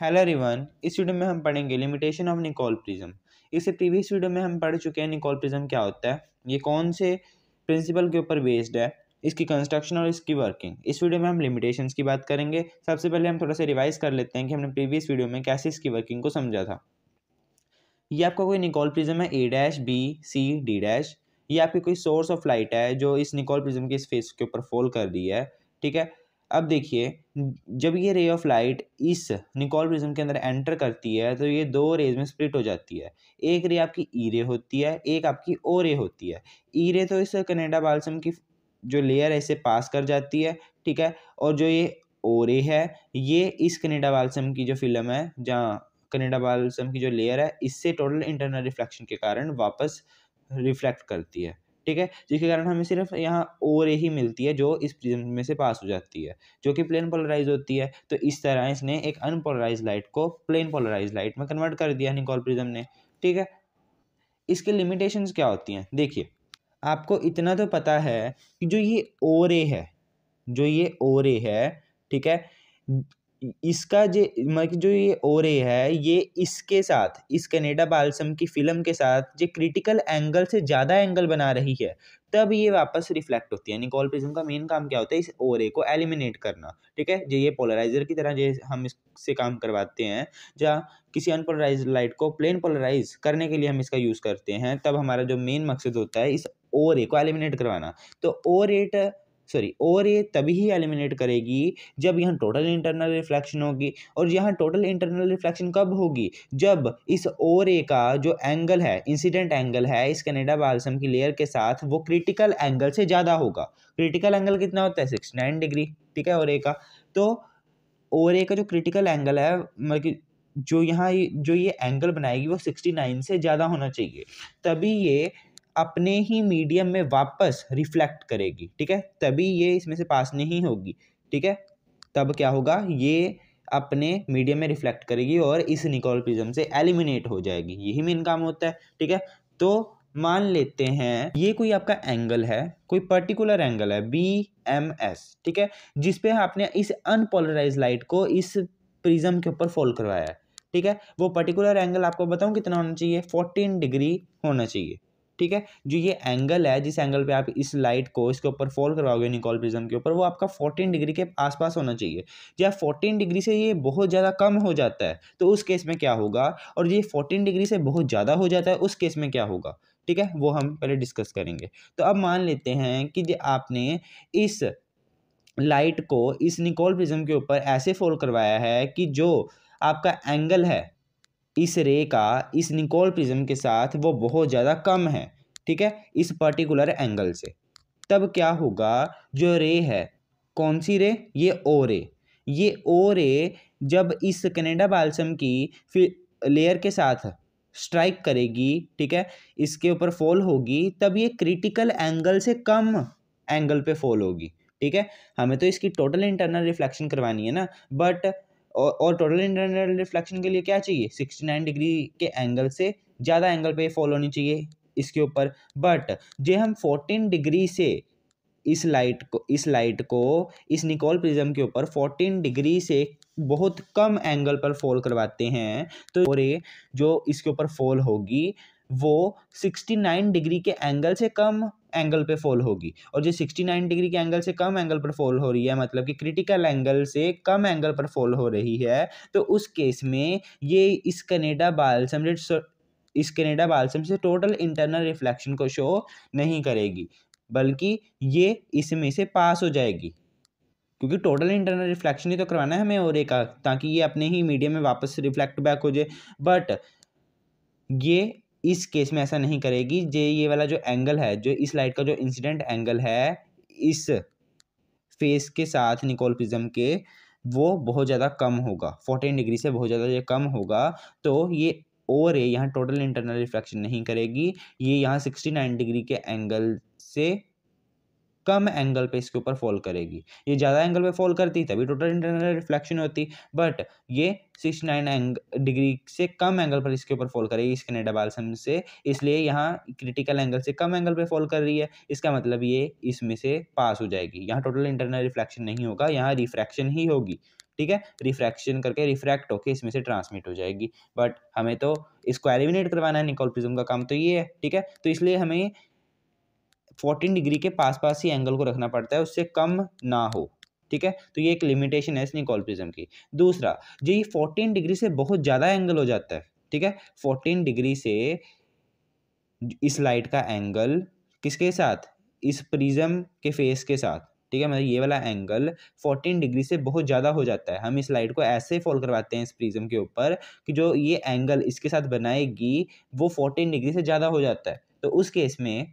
Hello everyone इस video में हम पढ़ेंगे लिमिटेशन ऑफ़ निकोल प्रिज्म इससे प्रीवियस वीडियो में हम पढ़ चुके हैं निकोल प्रिज्म क्या होता है, ये कौन से प्रिंसिपल के ऊपर बेस्ड है, इसकी कंस्ट्रक्शन और इसकी वर्किंग इस वीडियो में हम लिमिटेशंस की बात करेंगे, सबसे पहले हम थोड़ा सा रिवाइज कर लेते हैं कि हमने प्रीवियस वीडियो में कैसे इसकी वर्किंग को समझा था। ये आपका कोई निकोल प्रिज्म है A dash B C D dash ये आपकी कोई सोर्स ऑफ़ लाइट है जो इस निकोल प्रिज्म के इस फेस के ऊपर फॉल कर रही है, ठीक है? अब देखिए, जब ये रे ऑफ़ लाइट इस निकोल प्रिज्म के अंदर एंटर करती है तो ये दो रेज में स्प्लिट हो जाती है। एक रे आपकी ई रे होती है, एक आपकी ओ रे होती है। ई रे तो इस कनेडा बाल्सम की जो लेयर है, इसे पास कर जाती है, ठीक है? और जो ये ओ रे है, ये इस कनेडा बाल्सम की जो फ़िल्म है, जहाँ कनेडा बाल्सम की जो लेयर है, इससे टोटल इंटरनल रिफ्लेक्शन के कारण वापस रिफ्लेक्ट करती है। ठीक है? जिसके कारण हमें सिर्फ़ यहाँ ओ रे ही मिलती है, जो इस प्रिज्म में से पास हो जाती है, जो कि प्लेन पोलराइज होती है। तो इस तरह इसने एक अनपोलराइज लाइट को प्लेन पोलराइज लाइट में कन्वर्ट कर दिया निकोल प्रिज्म ने, ठीक है? इसके लिमिटेशंस क्या होती हैं? देखिए, आपको इतना तो पता है कि जो ये ओ रे है, जो ये ओ रे है, ठीक है? इसका जो मतलब जो ये ओ रे है, ये इसके साथ, इस कनेडा बालसम की फ़िल्म के साथ जो क्रिटिकल एंगल से ज़्यादा एंगल बना रही है, तब ये वापस रिफ्लेक्ट होती है। निकोल प्रिज्म का मेन काम क्या होता है? इस ओ रे को एलिमिनेट करना, ठीक है? जो ये पोलराइजर की तरह जो हम इससे काम करवाते हैं जहाँ किसी अनपोलराइज लाइट को प्लेन पोलराइज करने के लिए हम इसका यूज़ करते हैं, तब हमारा जो मेन मकसद होता है इस ओ रे को एलिमिनेट करवाना। तो ओ रेट सॉरी, और ये तभी ही एलिमिनेट करेगी जब यहाँ टोटल इंटरनल रिफ्लेक्शन होगी। और यहाँ टोटल इंटरनल रिफ्लेक्शन कब होगी? जब इस और ए का जो एंगल है इंसिडेंट एंगल है इस कनेडा बालसम की लेयर के साथ, वो क्रिटिकल एंगल से ज़्यादा होगा। क्रिटिकल एंगल कितना होता है? सिक्स नाइन डिग्री ठीक है? और ए का। तो और ए का जो क्रिटिकल एंगल है मतलब जो यहाँ जो ये एंगल बनाएगी, वो सिक्सटी नाइन से ज़्यादा होना चाहिए। तभी ये अपने ही मीडियम में वापस रिफ्लेक्ट करेगी, ठीक है? तभी ये इसमें से पास नहीं होगी, ठीक है? तब क्या होगा? ये अपने मीडियम में रिफ्लेक्ट करेगी और इस निकोल प्रिज्म से एलिमिनेट हो जाएगी। यही मेन काम होता है, ठीक है? तो मान लेते हैं, ये कोई आपका एंगल है, कोई पर्टिकुलर एंगल है बी एम एस ठीक है? जिसपे आपने इस अनपोलराइज लाइट को इस प्रिज्म के ऊपर फॉल करवाया है, ठीक है? वो पर्टिकुलर एंगल आपको बताऊँ कितना होना चाहिए? फोर्टीन डिग्री होना चाहिए। ठीक है? जो ये एंगल है, जिस एंगल पे आप इस लाइट को इसके ऊपर फॉल करवाओगे निकोल प्रिज्म के ऊपर, वो आपका फोर्टीन डिग्री के आसपास होना चाहिए। जब फोर्टीन डिग्री से ये बहुत ज़्यादा कम हो जाता है तो उस केस में क्या होगा? और ये फोर्टीन डिग्री से बहुत ज़्यादा हो जाता है, उस केस में क्या होगा? ठीक है? वो हम पहले डिस्कस करेंगे। तो अब मान लेते हैं कि जो आपने इस लाइट को इस निकोल प्रिज्म के ऊपर ऐसे फॉल करवाया है कि जो आपका एंगल है इस रे का, इस निकोल प्रिज्म के साथ वो बहुत ज़्यादा कम है, ठीक है? इस पर्टिकुलर एंगल से। तब क्या होगा? जो रे है, कौन सी रे? ये ओ रे। ये ओ रे जब इस कनेडा बाल्सम की फिर लेयर के साथ स्ट्राइक करेगी, ठीक है? इसके ऊपर फॉल होगी, तब ये क्रिटिकल एंगल से कम एंगल पे फॉल होगी, ठीक है? हमें तो इसकी टोटल इंटरनल रिफ्लेक्शन करवानी है ना? बट और और टोटल इंटरनल रिफ्लेक्शन के लिए क्या चाहिए? सिक्सटी नाइन डिग्री के एंगल से ज़्यादा एंगल पे फॉल होनी चाहिए इसके ऊपर। बट जे हम फोर्टीन डिग्री से इस लाइट को, इस लाइट को, इस निकोल प्रिज्म के ऊपर फोर्टीन डिग्री से बहुत कम एंगल पर फॉल करवाते हैं तो और जो इसके ऊपर फॉल होगी, वो 69 डिग्री के एंगल से कम एंगल पे फॉल होगी। और जो 69 डिग्री के एंगल से कम एंगल पर फॉल हो रही है मतलब कि क्रिटिकल एंगल से कम एंगल पर फॉल हो रही है तो उस केस में ये इस कनेडा बालसम इस कनेडा बालसम से टोटल इंटरनल रिफ्लेक्शन को शो नहीं करेगी, बल्कि ये इसमें से पास हो जाएगी। क्योंकि टोटल इंटरनल रिफ्लेक्शन ही तो करवाना है हमें और एक, ताकि ये अपने ही मीडियम में वापस रिफ्लेक्ट बैक हो जाए बट ये इस केस में ऐसा नहीं करेगी। जे ये वाला जो एंगल है, जो इस लाइट का जो इंसिडेंट एंगल है, इस फेस के साथ निकोल प्रिज्म के, वो बहुत ज़्यादा कम होगा। फोर्टीन डिग्री से बहुत ज़्यादा ये कम होगा। तो ये ओ रे यहाँ टोटल इंटरनल रिफ्लेक्शन नहीं करेगी। ये यहाँ सिक्सटी नाइन डिग्री के एंगल से कम एंगल पे इसके ऊपर फॉल करेगी। ये ज़्यादा एंगल पे फॉल करती, तभी टोटल इंटरनल रिफ्लेक्शन होती। बट ये सिक्स नाइन डिग्री से कम एंगल पर इसके ऊपर फॉल करेगी इस कनेडा बालसम से। इसलिए यहाँ क्रिटिकल एंगल से कम एंगल पे फॉल कर रही है। इसका मतलब ये इसमें से पास हो जाएगी। यहाँ टोटल इंटरनल रिफ्लेक्शन नहीं होगा, यहाँ रिफ्रैक्शन ही होगी। ठीक है? रिफ्रैक्शन करके रिफ्रैक्ट होके इसमें से ट्रांसमिट हो जाएगी। बट हमें तो इसको एलिमिनेट करवाना है निकोल प्रिज्म का काम तो ये है। ठीक है? तो इसलिए हमें फोर्टीन डिग्री के पास पास ही एंगल को रखना पड़ता है, उससे कम ना हो, ठीक है? तो ये एक लिमिटेशन है प्रिज्म की। दूसरा, जो ये फोर्टीन डिग्री से बहुत ज़्यादा एंगल हो जाता है, ठीक है? फोर्टीन डिग्री से इस लाइट का एंगल किसके साथ? इस प्रिज्म के फेस के साथ, ठीक है? मतलब ये वाला एंगल 14 डिग्री से बहुत ज़्यादा हो जाता है। हम इस लाइट को ऐसे फॉल करवाते हैं इस प्रिज्म के ऊपर कि जो ये एंगल इसके साथ बनाएगी, वो 14 डिग्री से ज़्यादा हो जाता है। तो उस केस में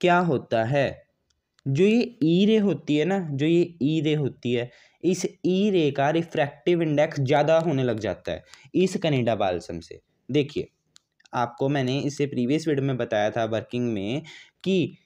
क्या होता है? जो ये ई रे होती है ना, जो ये ई रे होती है, इस ई रे का रिफ्रैक्टिव इंडेक्स ज़्यादा होने लग जाता है, इस कनेडा बालसम से। देखिए, आपको मैंने इससे प्रीवियस वीडियो में बताया था वर्किंग में कि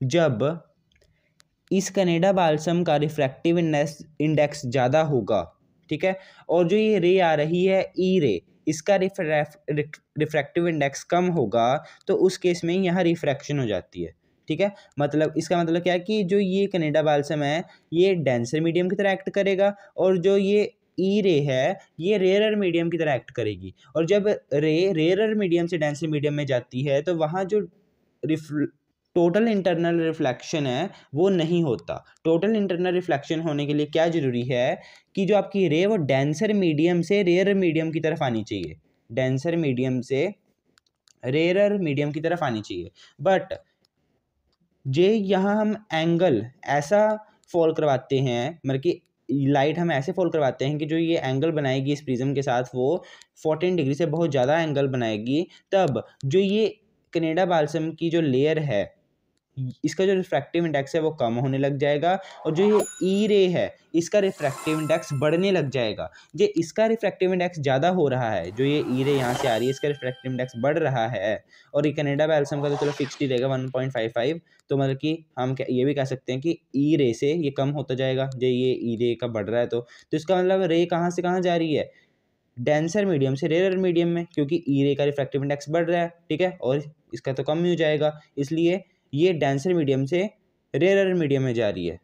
जब इस कनेडा बालसम का रिफ्रैक्टिव इंडेक्स इंडेक्स ज़्यादा होगा, ठीक है? और जो ये रे आ रही है, ई रे इसका रिफ्रैक्टिव इंडेक्स कम होगा तो उस केस में यहाँ रिफ्रैक्शन हो जाती है। ठीक है? मतलब इसका मतलब क्या है कि जो ये कनेडा बालसम है, ये डेंसर मीडियम की तरह एक्ट करेगा और जो ये ई रे है, ये रेयर मीडियम की तरह एक्ट करेगी। और जब रे रेयर मीडियम से डेंसर मीडियम में जाती है तो वहाँ जो टोटल इंटरनल रिफ्लेक्शन है, वो नहीं होता। टोटल इंटरनल रिफ्लेक्शन होने के लिए क्या ज़रूरी है कि जो आपकी रे, वो डेंसर मीडियम से रेयर मीडियम की तरफ़ आनी चाहिए। डेंसर मीडियम से रेयर मीडियम की तरफ़ आनी चाहिए। बट जे यहाँ हम एंगल ऐसा फॉल करवाते हैं मतलब कि लाइट हम ऐसे फॉल करवाते हैं कि जो ये एंगल बनाएगी इस प्रिज्म के साथ, वो फोर्टीन डिग्री से बहुत ज़्यादा एंगल बनाएगी, तब जो ये कनेडा बालसम की जो लेयर है इसका जो रिफ्रैक्टिव इंडेक्स है वो कम होने लग जाएगा और जो ये ई रे है इसका रिफ्रैक्टिव इंडेक्स बढ़ने लग जाएगा। जो इसका रिफ्रैक्टिव इंडेक्स ज़्यादा हो रहा है जो ये ई रे यहाँ से आ रही है इसका रिफ्रैक्टिव इंडेक्स बढ़ रहा है। और ये कनेडा बैल्सम का तो चलो फिक्सड ही रहेगा वन पॉइंट फाइव फाइव तो मतलब कि हम ये भी कह सकते हैं कि ई रे से ये कम होता जाएगा जो ये ई रे का बढ़ रहा है तो, तो इसका मतलब रे कहाँ से कहाँ जा रही है? डेंसर मीडियम से रेयर मीडियम में क्योंकि ई रे का रिफ्रैक्टिव इंडेक्स बढ़ रहा है ठीक है? और इसका तो कम ही हो जाएगा इसलिए ये डेंसर मीडियम से रेयर मीडियम में जा रही है।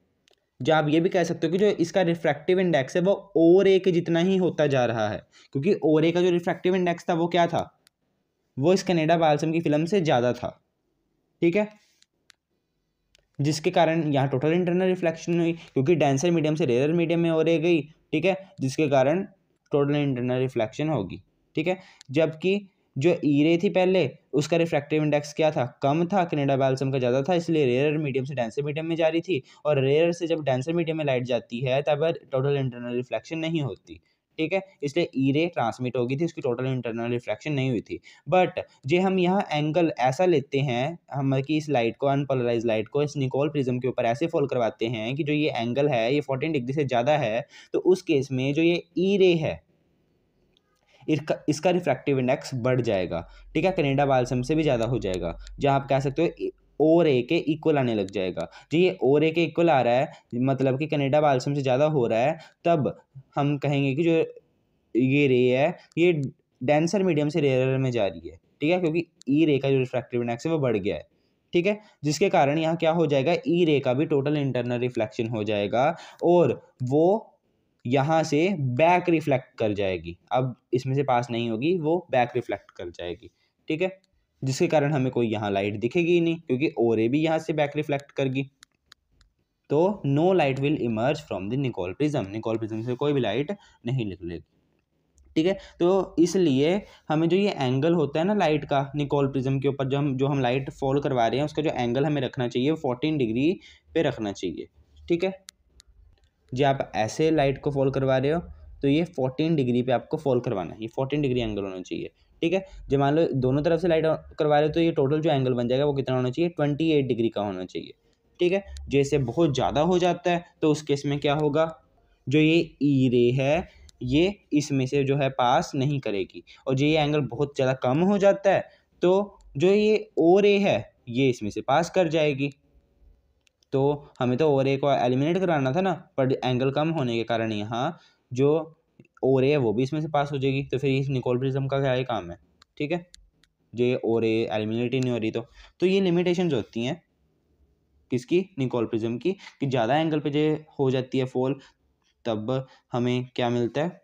जो आप ये भी कह सकते हो कि जो इसका रिफ्रैक्टिव इंडेक्स है, वो ओर ए के जितना ही होता जा रहा है, क्योंकि ओर ए का जो रिफ्रैक्टिव इंडेक्स था, वो क्या था? वो इस कनेडा बालसम की फ़िल्म से ज़्यादा था। ठीक है? जिसके कारण यहाँ टोटल इंटरनल रिफ्लेक्शन हुई, क्योंकि डेंसर मीडियम से रेयर मीडियम में और गई, ठीक है? जिसके कारण टोटल इंटरनल रिफ्लेक्शन होगी, ठीक है? जबकि जो ई रे थी पहले, उसका रिफ्रैक्टिव इंडेक्स क्या था? कम था कनेडा बैल्सम का ज़्यादा था, इसलिए रेयर मीडियम से डेंसर मीडियम में जा रही थी और रेयर से जब डेंसर मीडियम में लाइट जाती है, तब टोटल इंटरनल रिफ्लेक्शन नहीं होती, ठीक है? इसलिए ई रे ट्रांसमिट होगी थी उसकी टोटल इंटरनल रिफ्लेक्शन नहीं हुई थी। बट जे हम यहाँ एंगल ऐसा लेते हैं, हम कि इस लाइट को अनपोलराइज लाइट को, इस निकोल प्रिज्म के ऊपर ऐसे फॉल करवाते हैं कि जो ये एंगल है, ये फोर्टीन डिग्री से ज़्यादा है तो उस केस में जो ये ई रे है इसका रिफ्रैक्टिव इंडेक्स बढ़ जाएगा। ठीक है? कनेडा बालसम से भी ज़्यादा हो जाएगा, जहाँ आप कह सकते हो और ए के इक्वल आने लग जाएगा। जो, ये और ए के इक्वल आ रहा है मतलब कि कनेडा बालसम से ज़्यादा हो रहा है, तब हम कहेंगे कि जो ये रे है, ये डेंसर मीडियम से रेयर में जा रही है। ठीक है? क्योंकि ई रे का जो रिफ्रैक्टिव इंडेक्स है, वो बढ़ गया है। ठीक है? जिसके कारण यहाँ क्या हो जाएगा? ई रे का भी टोटल इंटरनल रिफ्लेक्शन हो जाएगा और वो यहाँ से बैक रिफ्लेक्ट कर जाएगी। अब इसमें से पास नहीं होगी, वो बैक रिफ्लेक्ट कर जाएगी। ठीक है? जिसके कारण हमें कोई यहाँ लाइट दिखेगी ही नहीं, क्योंकि ओरे भी यहाँ से बैक रिफ्लेक्ट करगी। तो no light will emerge from the Nicol prism Nicol prism से कोई भी लाइट नहीं निकलेगी। ठीक है? तो इसलिए हमें जो ये एंगल होता है ना लाइट का निकोल प्रिज्म के ऊपर जो हम जो हम लाइट फॉल करवा रहे हैं, उसका जो एंगल हमें रखना चाहिए फोर्टीन डिग्री पे रखना चाहिए। ठीक है? जी आप ऐसे लाइट को फॉल करवा रहे हो तो ये फोर्टीन डिग्री पे आपको फॉल करवाना है। ये फोर्टीन डिग्री एंगल होना चाहिए, ठीक है? जब मान लो दोनों तरफ़ से लाइट करवा रहे हो तो ये टोटल जो एंगल बन जाएगा वो कितना होना चाहिए? ट्वेंटी एट डिग्री का होना चाहिए, ठीक है? जैसे बहुत ज़्यादा हो जाता है तो उस केस में क्या होगा? जो ये ई रे है, ये इसमें से जो है पास नहीं करेगी। और जो ये एंगल बहुत ज़्यादा कम हो जाता है तो जो ये ओ रे है, ये इसमें से पास कर जाएगी। तो हमें तो और ए को एलिमिनेट कराना था ना, पर एंगल कम होने के कारण यहाँ जो और ए है वो भी इसमें से पास हो जाएगी। तो फिर इस निकोल प्रिज्म का क्या ही काम है, ठीक है? जो ये ए एलिमिनेट ही नहीं हो रही तो। तो ये लिमिटेशन होती हैं किसकी? निकोल प्रिज्म की, कि ज़्यादा एंगल पे जो हो जाती है फॉल तब हमें क्या मिलता है?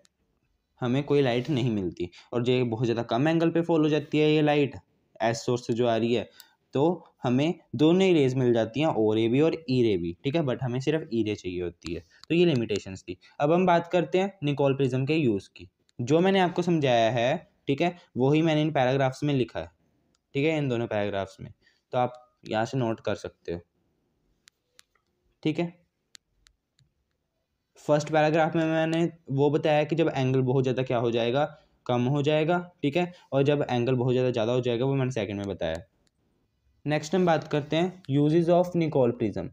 हमें कोई लाइट नहीं मिलती। और जो बहुत ज़्यादा कम एंगल पे फॉल हो जाती है ये लाइट एस सोर्स से जो आ रही है तो हमें दोनों ही रेज मिल जाती हैं ओ रे भी और ई रे भी ठीक है? बट हमें सिर्फ़ ई रे चाहिए होती है। तो ये लिमिटेशंस थी। अब हम बात करते हैं निकोल प्रिज्म के यूज़ की। जो मैंने आपको समझाया है, ठीक है? वही मैंने इन पैराग्राफ्स में लिखा है। ठीक है? इन दोनों पैराग्राफ्स में। तो आप यहाँ से नोट कर सकते हो। ठीक है? फ़र्स्ट पैराग्राफ में मैंने वो बताया कि जब एंगल बहुत ज़्यादा क्या हो जाएगा? कम हो जाएगा। ठीक है? और जब एंगल बहुत ज़्यादा ज़्यादा हो जाएगा, वो मैंने सेकंड में बताया। नेक्स्ट हम बात करते हैं यूजेस ऑफ़ निकोल प्रिज्म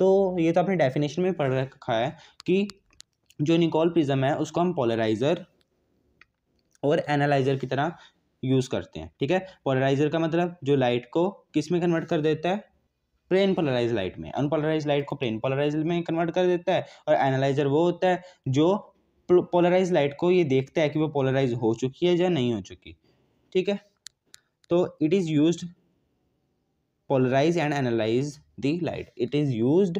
तो ये तो आपने डेफिनेशन में पढ़ रखा है कि जो निकोल प्रिज्म है, उसको हम पोलराइज़र और एनालाइज़र की तरह यूज़ करते हैं, ठीक है? पोलराइज़र का मतलब जो लाइट को किसमें कन्वर्ट कर देता है? प्लेन पोलराइज लाइट में। अनपोलराइज लाइट को प्लेन पोलराइज में कन्वर्ट कर देता है और एनालाइजर वो होता है जो पोलराइज लाइट को ये देखता है कि वो पोलराइज हो चुकी है या नहीं हो चुकी, ठीक है? तो it is use polarise and analyse the light it is use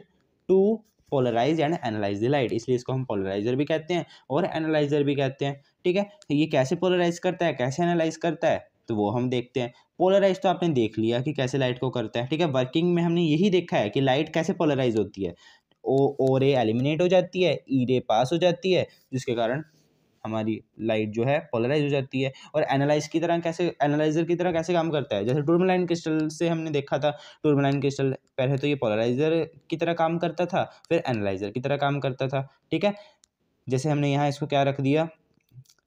to polarise and analyse the light इसलिए इसको हम पोलराइजर भी कहते हैं और एनालाइजर भी कहते हैं। ठीक है? ये कैसे पोलराइज करता है? कैसे एनालाइज करता है? तो वो हम देखते हैं। पोलराइज तो आपने देख लिया कि कैसे लाइट को करता है। ठीक है? वर्किंग में हमने यही देखा है कि लाइट कैसे पोलराइज होती है। ओ ओ रे एलिमिनेट हो जाती है ई रे पास हो जाती है, जिसके कारण हमारी लाइट जो है पोलराइज हो जाती है और एनालाइज की तरह कैसे एनालाइजर की तरह कैसे काम करता है? जैसे टूर्मलाइन क्रिस्टल से हमने देखा था टूर्मलाइन क्रिस्टल पहले तो ये पोलराइजर की तरह काम करता था, फिर एनालाइजर की तरह काम करता था, ठीक है? जैसे हमने यहाँ इसको क्या रख दिया?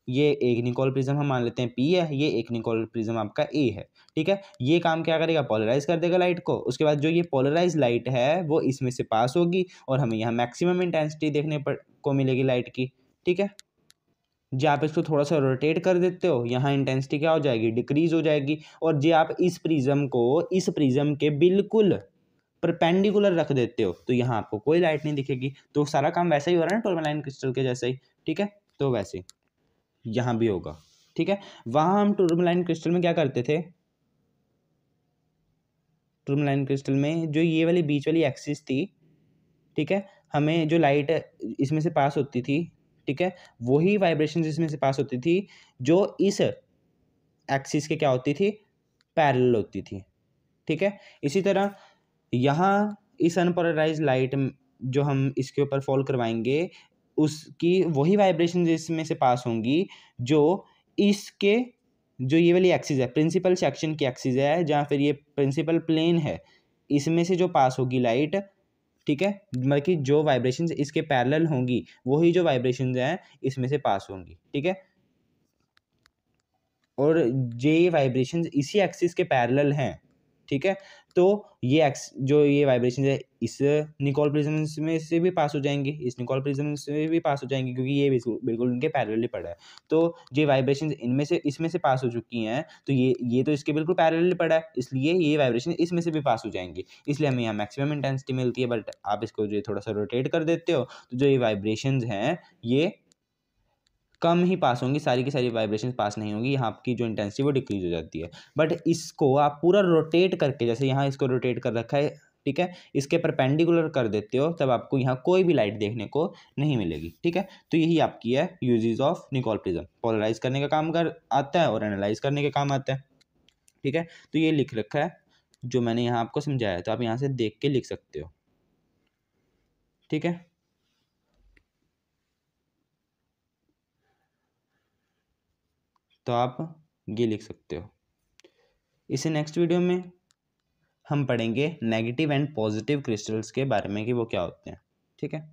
ये एक निकोल प्रिज्म हम मान लेते हैं पी है, ये एक निकोल प्रिज्म आपका ए है, ठीक है? ये काम क्या करेगा? पोलराइज कर देगा लाइट को। उसके बाद जो ये पोलराइज लाइट है, वो इसमें से पास होगी और हमें यहाँ मैक्सिमम इंटेंसिटी देखने पर, को मिलेगी लाइट की, ठीक है? जो आप इसको थोड़ा सा रोटेट कर देते हो, यहाँ इंटेंसिटी क्या हो जाएगी? डिक्रीज हो जाएगी। और जो आप इस प्रिज्म को, इस प्रिज्म के बिल्कुल परपेंडिकुलर रख देते हो तो यहाँ आपको कोई लाइट नहीं दिखेगी। तो सारा काम वैसा ही हो रहा है ना टोर्मलाइन क्रिस्टल के जैसे ही, ठीक है? तो वैसे यहाँ भी होगा, ठीक है? वहाँ हम टूर्मलाइन क्रिस्टल में क्या करते थे? टूर्मलाइन क्रिस्टल में जो ये वाली, बीच वाली एक्सिस थी, ठीक है? हमें जो लाइट इसमें से पास होती थी ठीक है? वही वाइब्रेशन इसमें से पास होती थी, जो इस एक्सिस के क्या होती थी? पैरेलल होती थी। ठीक है? इसी तरह यहाँ इस अनपोलराइज लाइट जो हम इसके ऊपर फॉल करवाएँगे, उसकी वही वाइब्रेशन इसमें से पास होंगी, जो इसके, जो ये वाली एक्सिस है प्रिंसिपल सेक्शन की एक्सिस है, जहाँ फिर ये प्रिंसिपल प्लेन है, इसमें से जो पास होगी लाइट ठीक है? मतलब कि जो वाइब्रेशन इसके पैरल होंगी, वही जो वाइब्रेशन हैं, इसमें से पास होंगी, ठीक है? और ये वाइब्रेशन इसी एक्सिस के पैरल हैं, ठीक है? तो ये एक्स जो ये वाइब्रेशन है, इस निकोल प्रिज्म में से भी पास हो जाएँगे। इस निकोल प्रिज्म से भी पास हो जाएँगे, क्योंकि ये बिल्कुल उनके पैरेलली पड़ा है। तो ये वाइब्रेशन इनमें से, इसमें से पास हो चुकी हैं तो ये ये तो इसके बिल्कुल पैरेलली पड़ा है। इसलिए ये वाइब्रेशन इसमें से भी पास हो जाएँगी। इसलिए हमें यहाँ मैक्सिमम इंटेंसिटी मिलती है बट आप इसको जो थोड़ा सा रोटेट कर देते हो तो जो ये वाइब्रेशन हैं, ये कम ही पास होंगी, सारी की सारी वाइब्रेशन पास नहीं होंगी, यहाँ आपकी जो इंटेंसिटी वो डिक्रीज हो जाती है। बट इसको आप पूरा रोटेट करके, जैसे यहाँ इसको रोटेट कर रखा है, ठीक है? इसके परपेंडिकुलर कर देते हो, तब आपको यहाँ कोई भी लाइट देखने को नहीं मिलेगी, ठीक है? तो यही आपकी है usages of Nicol prism polarise करने का काम कर, आता है और एनालाइज करने का काम आता है, ठीक है? तो ये लिख रखा है, जो मैंने यहाँ आपको समझाया तो आप यहाँ से देख के लिख सकते हो, ठीक है? तो आप ये लिख सकते हो। इसे नेक्स्ट वीडियो में हम पढ़ेंगे नेगेटिव एंड पॉजिटिव क्रिस्टल्स के बारे में कि वो क्या होते हैं, ठीक है?